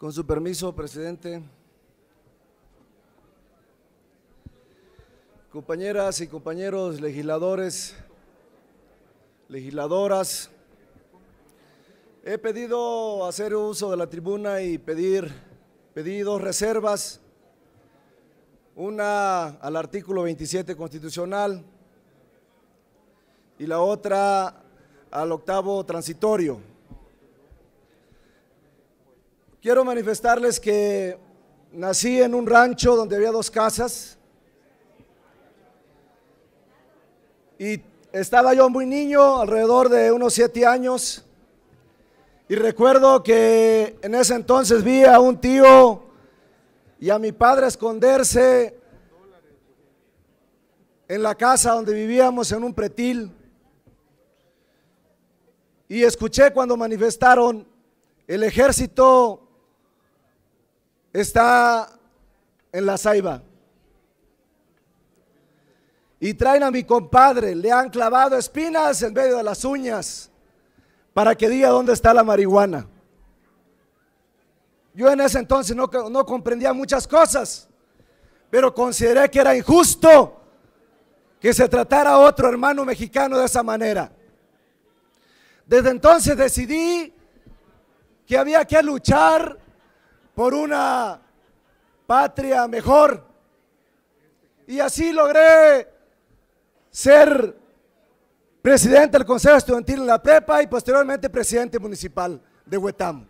Con su permiso, presidente. Compañeras y compañeros legisladores, legisladoras, he pedido hacer uso de la tribuna y pedir, pedir dos reservas, una al artículo 27 constitucional y la otra al octavo transitorio. Quiero manifestarles que nací en un rancho donde había dos casas y estaba yo muy niño, alrededor de unos siete años, y recuerdo que en ese entonces vi a un tío y a mi padre esconderse en la casa donde vivíamos en un pretil. Y escuché cuando manifestaron el ejército está en la Ceiba. Y traen a mi compadre, le han clavado espinas en medio de las uñas para que diga dónde está la marihuana. Yo en ese entonces no comprendía muchas cosas, pero consideré que era injusto que se tratara a otro hermano mexicano de esa manera. Desde entonces decidí que había que luchar por una patria mejor. Y así logré ser presidente del Consejo Estudiantil en la prepa y posteriormente presidente municipal de Huetamo.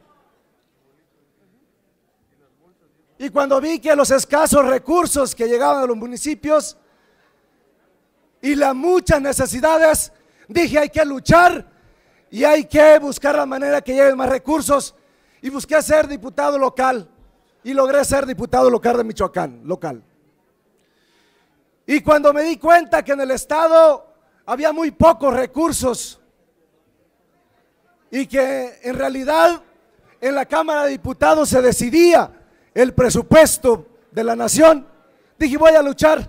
Y cuando vi que los escasos recursos que llegaban a los municipios y las muchas necesidades, dije hay que luchar y hay que buscar la manera que lleguen más recursos y busqué ser diputado local y logré ser diputado local de Michoacán, local. Y cuando me di cuenta que en el estado había muy pocos recursos y que en realidad en la Cámara de Diputados se decidía el presupuesto de la nación, dije voy a luchar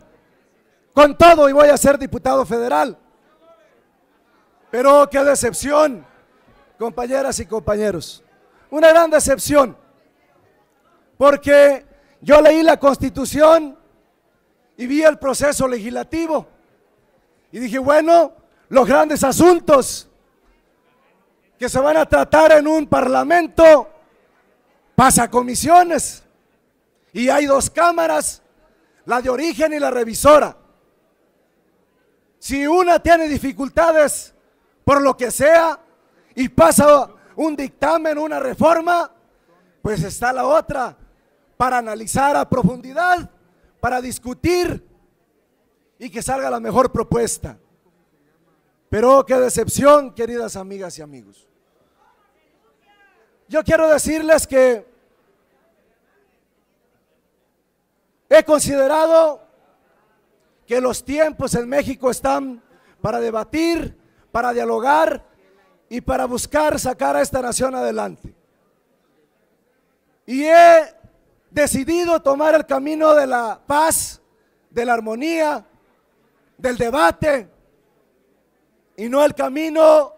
con todo y voy a ser diputado federal. Pero qué decepción, compañeras y compañeros una gran decepción, porque yo leí la constitución y vi el proceso legislativo. Y dije, bueno, los grandes asuntos que se van a tratar en un parlamento pasa comisiones. Y hay dos cámaras, la de origen y la revisora. Si una tiene dificultades por lo que sea y pasa un dictamen, una reforma, pues está la otra para analizar a profundidad, para discutir y que salga la mejor propuesta. Pero qué decepción, queridas amigas y amigos. Yo quiero decirles que he considerado que los tiempos en México están para debatir, para dialogar y para buscar sacar a esta nación adelante. Y he decidido tomar el camino de la paz, de la armonía, del debate, y no el camino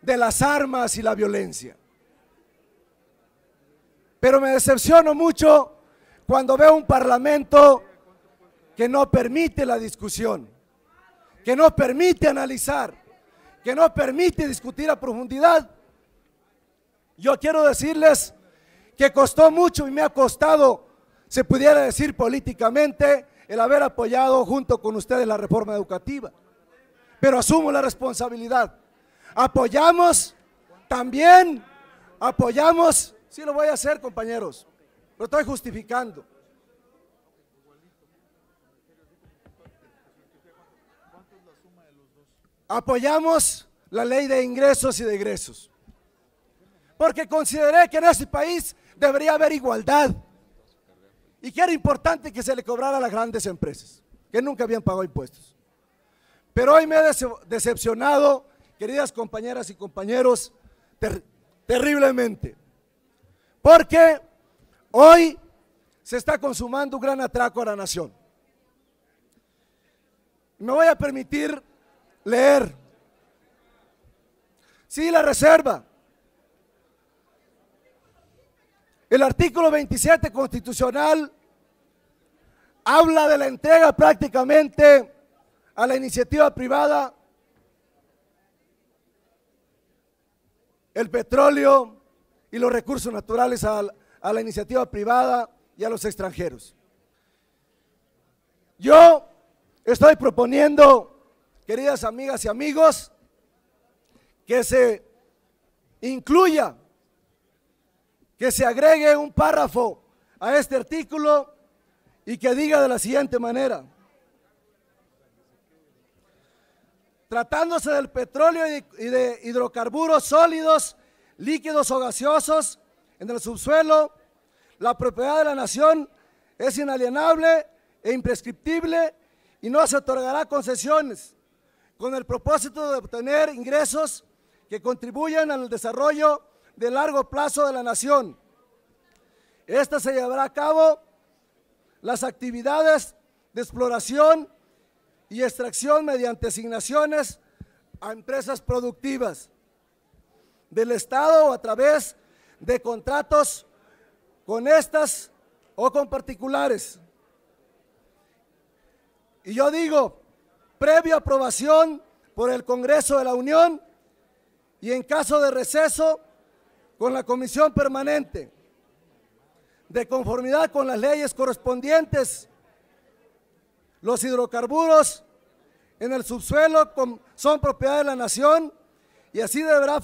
de las armas y la violencia. Pero me decepciono mucho cuando veo un parlamento que no permite la discusión, que no permite analizar, que no permite discutir a profundidad. Yo quiero decirles que costó mucho y me ha costado, se pudiera decir políticamente, el haber apoyado junto con ustedes la reforma educativa. Pero asumo la responsabilidad. Apoyamos también, apoyamos, sí lo voy a hacer compañeros, lo estoy justificando. Apoyamos la ley de ingresos y de egresos. Porque consideré que en este país debería haber igualdad. Y que era importante que se le cobrara a las grandes empresas, que nunca habían pagado impuestos. Pero hoy me he decepcionado, queridas compañeras y compañeros, terriblemente. Porque hoy se está consumando un gran atraco a la nación. Me voy a permitir leer. Sí, la reserva. El artículo 27 constitucional habla de la entrega prácticamente a la iniciativa privada el petróleo y los recursos naturales a, la iniciativa privada y a los extranjeros. Yo estoy proponiendo, queridas amigas y amigos, que se incluya, que se agregue un párrafo a este artículo y que diga de la siguiente manera. Tratándose del petróleo y de hidrocarburos sólidos, líquidos o gaseosos en el subsuelo, la propiedad de la nación es inalienable e imprescriptible y no se otorgará concesiones con el propósito de obtener ingresos que contribuyan al desarrollo de largo plazo de la nación. Esta se llevará a cabo las actividades de exploración y extracción mediante asignaciones a empresas productivas del Estado o a través de contratos con estas o con particulares. Y yo digo, previa aprobación por el Congreso de la Unión y en caso de receso con la Comisión Permanente de conformidad con las leyes correspondientes. Los hidrocarburos en el subsuelo son propiedad de la nación y así deberá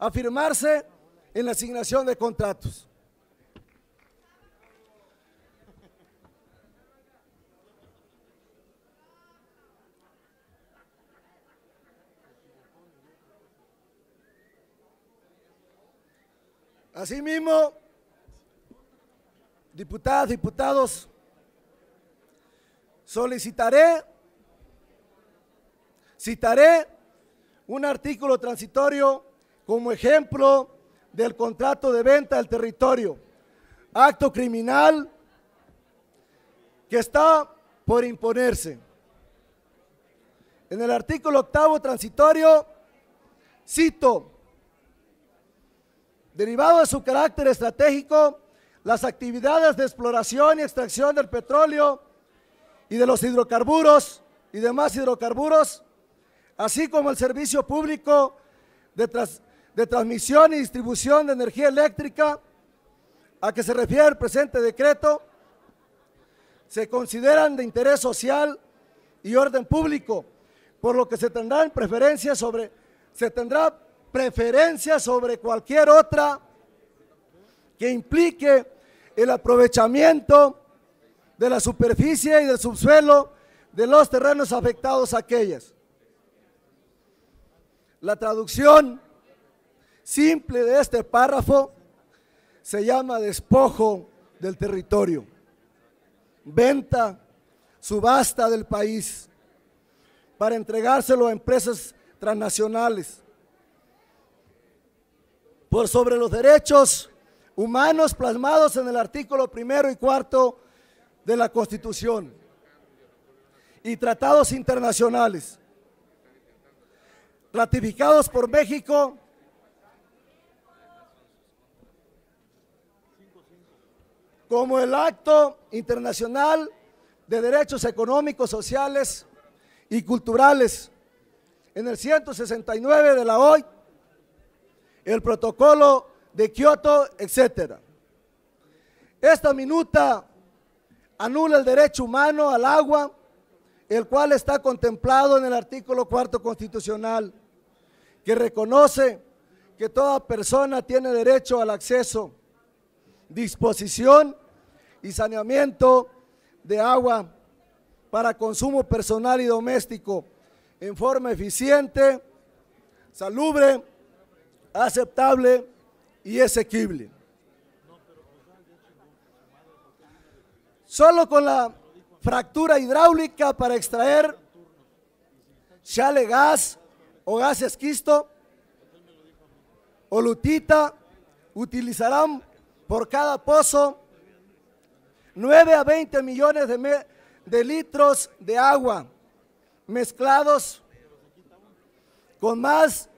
afirmarse en la asignación de contratos. Asimismo, diputadas, diputados, solicitaré, citaré un artículo transitorio como ejemplo del contrato de venta del territorio, acto criminal que está por imponerse. En el artículo octavo transitorio, cito, derivado de su carácter estratégico, las actividades de exploración y extracción del petróleo y de los hidrocarburos y demás hidrocarburos, así como el servicio público de, transmisión y distribución de energía eléctrica a que se refiere el presente decreto, se consideran de interés social y orden público, por lo que se tendrán preferencia sobre, se tendrá preferencia sobre cualquier otra que implique el aprovechamiento de la superficie y del subsuelo de los terrenos afectados a aquellas. La traducción simple de este párrafo se llama despojo del territorio, venta, subasta del país para entregárselo a empresas transnacionales por sobre los derechos humanos plasmados en el artículo primero y cuarto de la Constitución y tratados internacionales ratificados por México. como el Acto Internacional de Derechos Económicos, Sociales y Culturales en el 169 de la OIT, el protocolo de Kioto, etcétera. Esta minuta anula el derecho humano al agua, el cual está contemplado en el artículo cuarto constitucional, que reconoce que toda persona tiene derecho al acceso, disposición y saneamiento de agua para consumo personal y doméstico en forma eficiente, salubre, aceptable y exequible. Solo con la fractura hidráulica para extraer chale gas o gas esquisto o lutita utilizarán por cada pozo 9 a 20 millones de, de litros de agua mezclados con más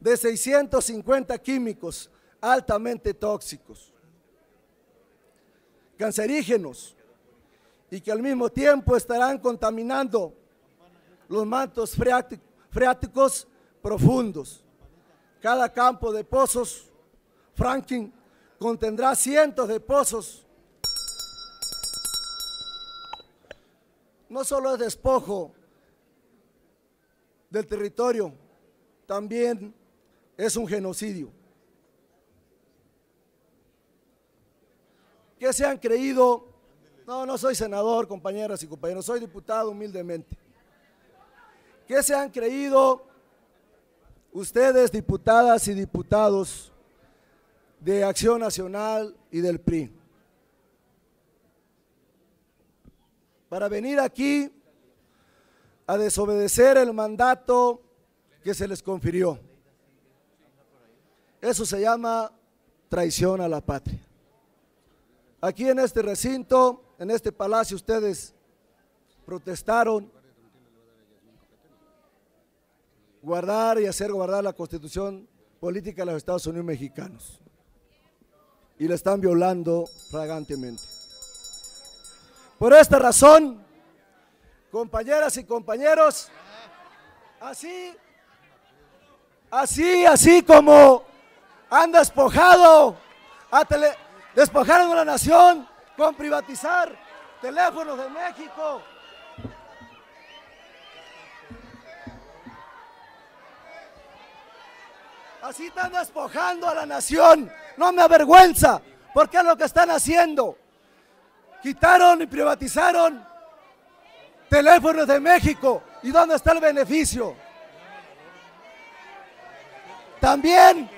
de 650 químicos altamente tóxicos. cancerígenos y que al mismo tiempo estarán contaminando los mantos freáticos profundos. Cada campo de pozos, Franklin, contendrá cientos de pozos. No solo es despojo del territorio, también es un genocidio. ¿Qué se han creído? No, no soy senador, compañeras y compañeros, soy diputado humildemente. ¿Qué se han creído ustedes, diputadas y diputados de Acción Nacional y del PRI? Para venir aquí a desobedecer el mandato que se les confirió. Eso se llama traición a la patria. Aquí en este recinto, en este palacio, ustedes protestaron guardar y hacer guardar la constitución política de los Estados Unidos mexicanos. Y la están violando fragantemente. Por esta razón, compañeras y compañeros, así, así, así como han despojado, a despojaron a la nación con privatizar teléfonos de México. Así están despojando a la nación. No me avergüenza, porque es lo que están haciendo. Quitaron y privatizaron teléfonos de México. ¿Y dónde está el beneficio? También,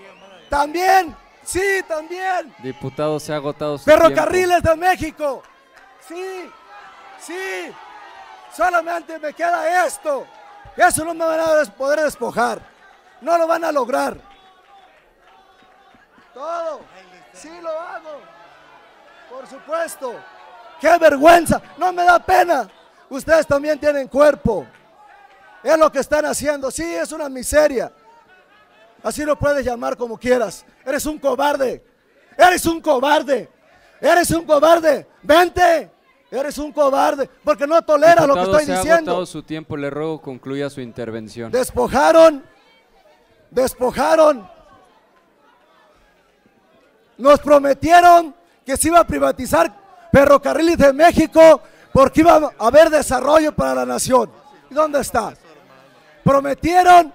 también, sí, también. Diputado, se ha agotado su Ferrocarriles de México. Sí, sí. Solamente me queda esto. Eso no me van a poder despojar. No lo van a lograr. Todo. Sí lo hago. Por supuesto. Qué vergüenza. No me da pena. Ustedes también tienen cuerpo. Es lo que están haciendo. Sí, es una miseria. Así lo puedes llamar como quieras. Eres un cobarde. Eres un cobarde. Eres un cobarde. Vente. Eres un cobarde porque no tolera lo que estoy se diciendo. Ha su tiempo, le ruego concluya su intervención. Despojaron, despojaron. Nos prometieron que se iba a privatizar ferrocarriles de México porque iba a haber desarrollo para la nación. ¿Y dónde está? Prometieron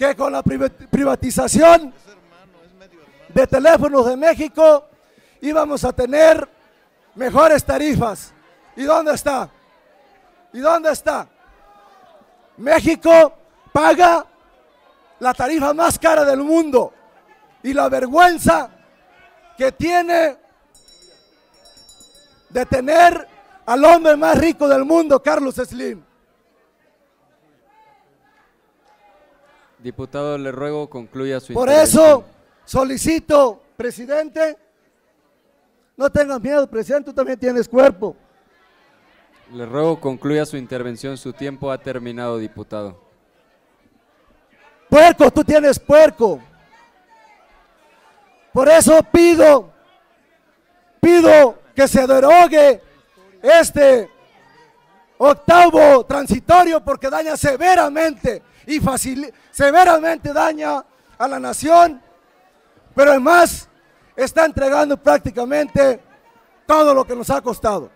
que con la privatización de teléfonos de México íbamos a tener mejores tarifas. ¿Y dónde está? ¿Y dónde está? México paga la tarifa más cara del mundo y la vergüenza que tiene de tener al hombre más rico del mundo, Carlos Slim. Diputado, le ruego concluya su Por eso solicito, presidente, no tengas miedo, presidente, tú también tienes cuerpo. Le ruego concluya su intervención, su tiempo ha terminado, diputado. Puerco, tú tienes puerco. Por eso pido, pido que se derogue este octavo transitorio porque daña severamente y severamente daña a la nación, pero además está entregando prácticamente todo lo que nos ha costado.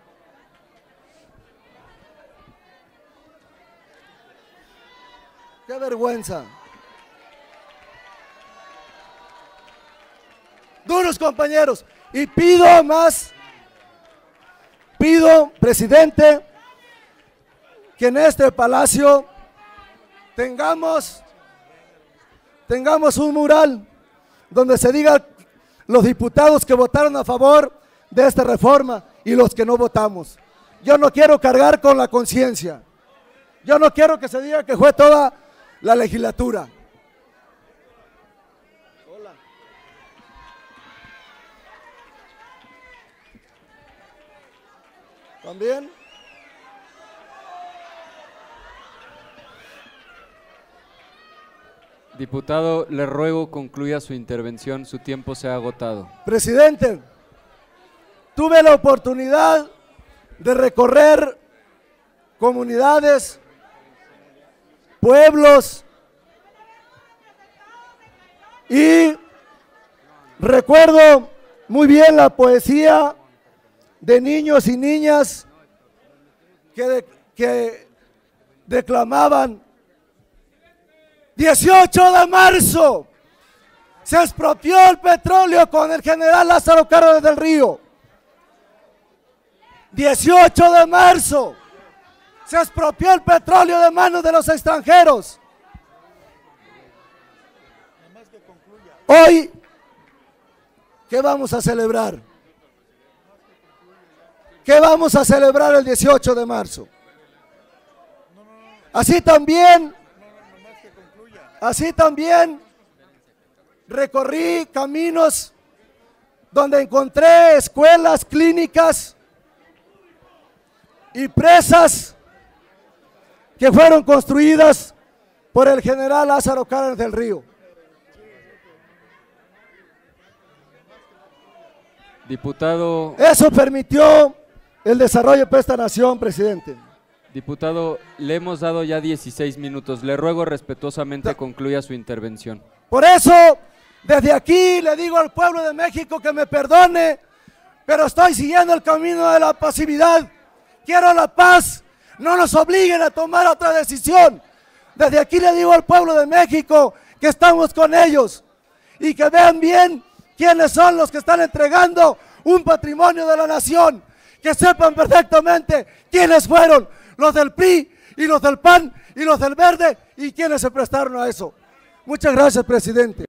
Qué vergüenza. Duros compañeros. Y pido más pido, presidente, que en este palacio tengamos, tengamos un mural donde se diga los diputados que votaron a favor de esta reforma y los que no votamos. Yo no quiero cargar con la conciencia. Yo no quiero que se diga que fue toda la legislatura. ¿También? Diputado, le ruego concluya su intervención, su tiempo se ha agotado. Presidente, tuve la oportunidad de recorrer comunidades, pueblos y recuerdo muy bien la poesía de niños y niñas que, que declamaban 18 de marzo se expropió el petróleo con el general Lázaro Cárdenas del Río. 18 de marzo se expropió el petróleo de manos de los extranjeros. Hoy, ¿qué vamos a celebrar? ¿Qué vamos a celebrar el 18 de marzo? Así también, así también recorrí caminos donde encontré escuelas, clínicas y presas que fueron construidas por el general Lázaro Cárdenas del Río. Diputado, Eso permitió el desarrollo de esta nación, presidente. Diputado, le hemos dado ya 16 minutos. Le ruego respetuosamente Da- concluya su intervención. Por eso, desde aquí le digo al pueblo de México que me perdone, pero estoy siguiendo el camino de la pasividad. Quiero la paz, no nos obliguen a tomar otra decisión. Desde aquí le digo al pueblo de México que estamos con ellos y que vean bien quiénes son los que están entregando un patrimonio de la nación, que sepan perfectamente quiénes fueron los del PRI y los del PAN y los del Verde y quiénes se prestaron a eso. Muchas gracias, presidente.